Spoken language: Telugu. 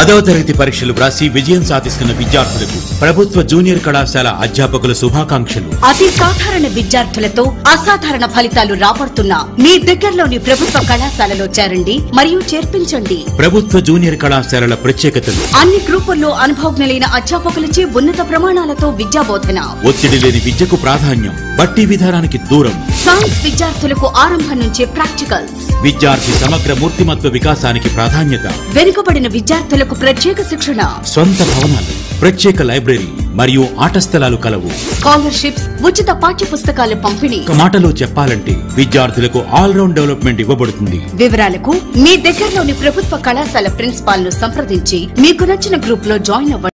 పదవ తరగతి పరీక్షలు వ్రాసి విజయం సాధిస్తున్న విద్యార్థులకు ప్రభుత్వ జూనియర్ కళాశాల అధ్యాపకుల శుభాకాంక్షలు. అతి సాధారణ విద్యార్థులతో అసాధారణ ఫలితాలు రాబడుతున్న మీ దగ్గరలోని ప్రభుత్వ కళాశాలలో చేరండి మరియు చేర్పించండి. ప్రభుత్వ జూనియర్ కళాశాలల ప్రత్యేకతలు. అన్ని గ్రూపుల్లో అనుభవజ్ఞులైన అధ్యాపకులచే ఉన్నత ప్రమాణాలతో విద్యాబోధన. ఒత్తిడి లేని విద్యకు ప్రాధాన్యం బట్టి విధానానికి దూరం. సైన్స్ విద్యార్థులకు ఆరంభం నుంచే ప్రాక్టికల్స్ విద్యార్థి సమగ్ర మూర్తిమత్వ వికాసానికి ప్రాధాన్యత. వెనుకబడిన విద్యార్థులకు ప్రత్యేక శిక్షణ. సొంత భవనాలు ప్రత్యేక లైబ్రరీ మరియు ఆట స్థలాలు కలవు. స్కాలర్షిప్స్ ఉచిత పాఠ్య పుస్తకాల పంపిణీ. ఒక మాటలో చెప్పాలంటే విద్యార్థులకు ఆల్ రౌండ్ డెవలప్మెంట్ ఇవ్వబడుతుంది. వివరాలకు మీ దగ్గరలోని ప్రభుత్వ కళాశాల ప్రిన్సిపాల్ను సంప్రదించి మీకు నచ్చిన గ్రూప్లో జాయిన్ అవ్వండి